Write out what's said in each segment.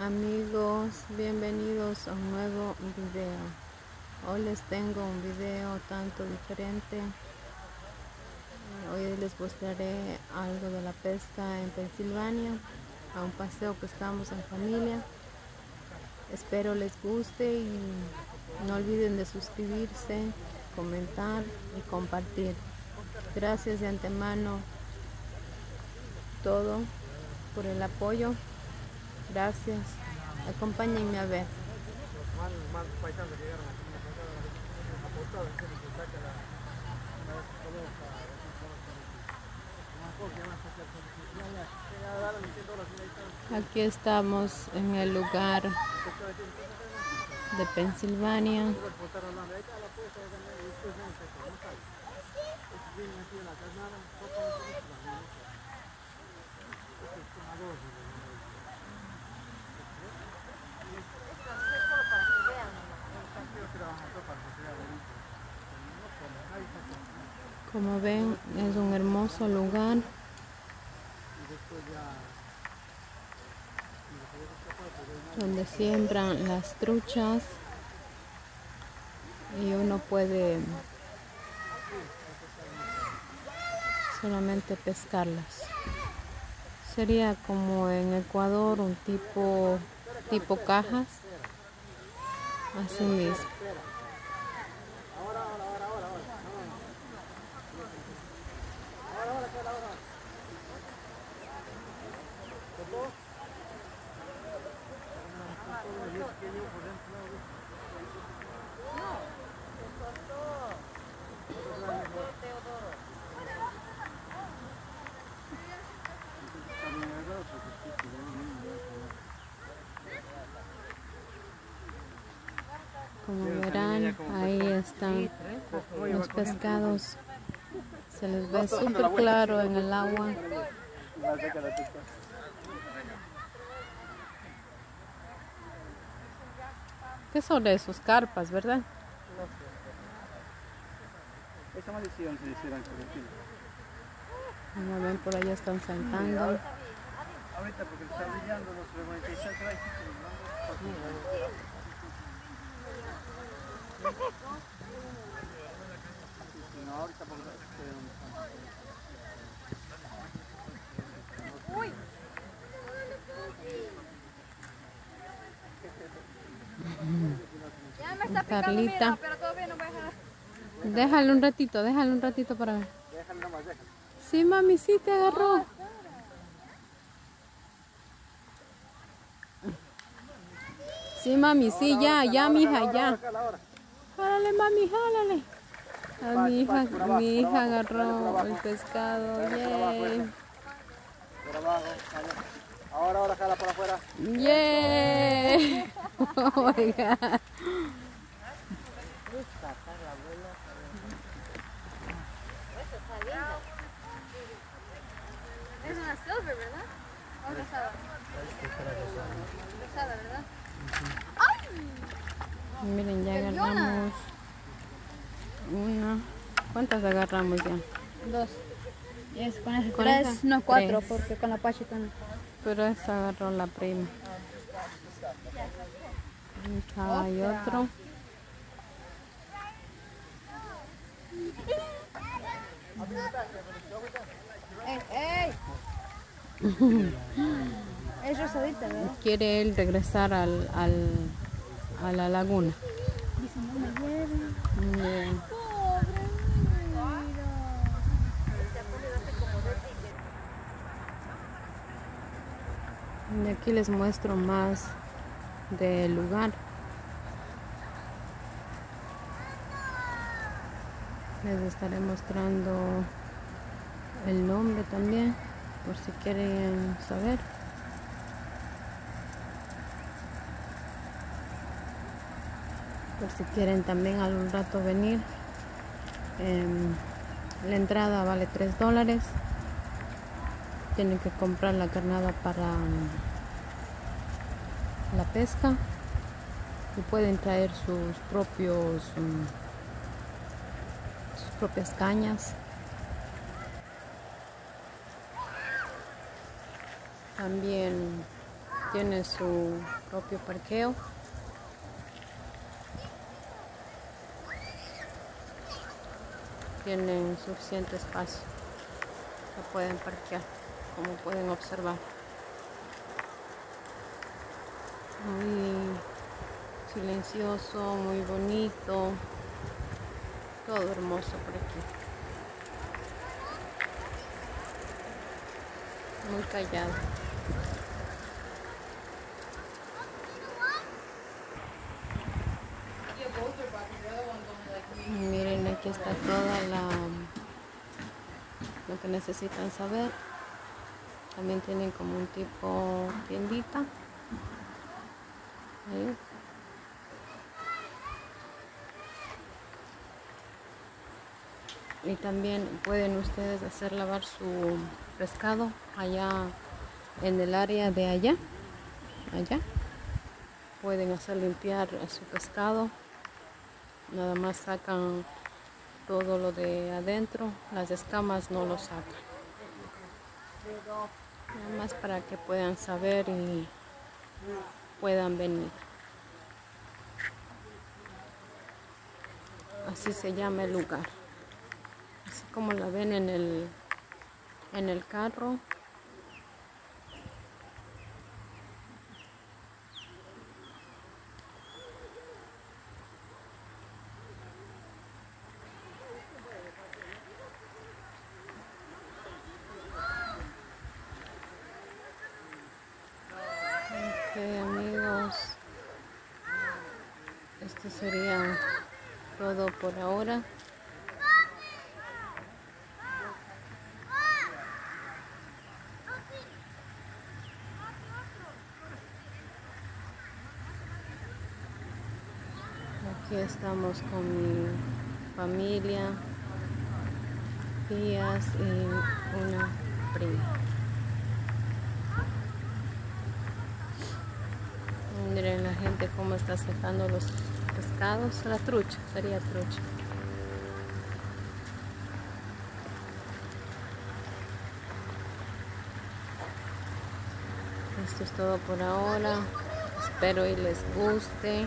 Amigos, bienvenidos a un nuevo video. Hoy les tengo un video tanto diferente. Hoy les mostraré algo de la pesca en Pensilvania, a un paseo que estamos en familia. Espero les guste y no olviden de suscribirse, comentar y compartir. Gracias de antemano todo por el apoyo. Gracias. Acompáñenme a ver. Aquí estamos en el lugar de Pensilvania. Como ven, es un hermoso lugar. Donde siembran las truchas y uno puede solamente pescarlas. Sería como en Ecuador un tipo tipo cajas. Así mismo. Como verán, ahí están los pescados. Se les ve súper claro en el agua. ¿Qué son esos? Carpas, ¿verdad? Esa maldición se hicieron Como ven, por allá están saltando. Ahorita porque está brillando los 96 trae No, ahorita porque Uy. Ya me está picando, Carlita. mira, pero todavía no me deja. Déjalo un ratito, déjalo un ratito para ver. Déjalo nomás, déjalo. Sí, mami, sí te agarró. Sí, mami, sí, ya, ya, mija, ya. Jálale, mami, jálale. A mi hija, abajo, mi hija agarró el pescado. Por abajo, Yay. Por abajo, allá. Ahora, ahora, jala por afuera. Yay. Oh my God. Es una silver, ¿verdad? ¿O rosada? Rosada, ¿verdad? Miren, ya agarramos una. ¿Cuántas agarramos ya? Dos. Es con ese ¿Con tres, esa? no cuatro, Tres. porque con la pachita no. Pero esa agarró la prima. Acá hay otro. ¡Ey, ey! es rosadita, ¿verdad? Quiere él regresar al, al, a la laguna. Y aquí les muestro más del lugar. Les estaré mostrando el nombre también, por si quieren saber. Por si quieren también algún rato venir. Em, la entrada vale 3 dólares. Tienen que comprar la carnada para mm, la pesca y pueden traer sus propios mm, sus propias cañas también tienen su propio parqueo. Tienen suficiente espacio. Se pueden parquear, como pueden observar. Muy silencioso, muy bonito. Todo hermoso por aquí. Muy callado. Miren, aquí está toda la lo que necesitan saber. También tienen como un tipo tiendita. Y también pueden ustedes hacer lavar su pescado allá en el área de allá. Allá. Pueden hacer limpiar su pescado. Nada más sacan todo lo de adentro. Las escamas no lo sacan. Nada más para que puedan saber y puedan venir. Así se llama el lugar. Así como la ven en el en el carro. Ok amigos, esto sería todo por ahora. Aquí estamos con mi familia, tías y una prima. Miren la gente está sacando los pescados, la trucha, sería trucha. Esto es todo por ahora. Espero y les guste.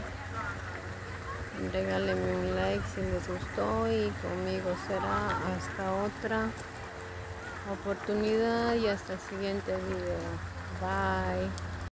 Regálenme un like si les gustó y conmigo será hasta otra oportunidad y hasta el siguiente video. Bye.